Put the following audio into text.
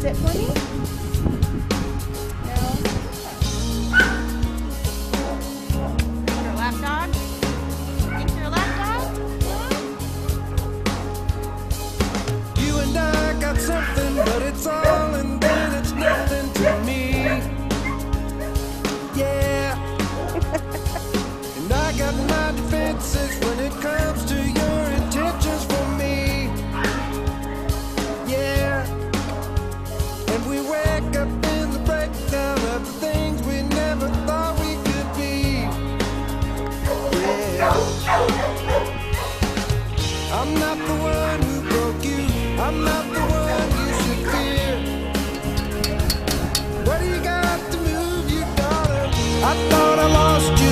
Sit for me? No. Your your? You and I got something, but it's all and then it's nothing to me. Yeah. and I got my defenses. I'm not the one who broke you. I'm not the one you should fear. What do you got to move you, daughter? I thought I lost you.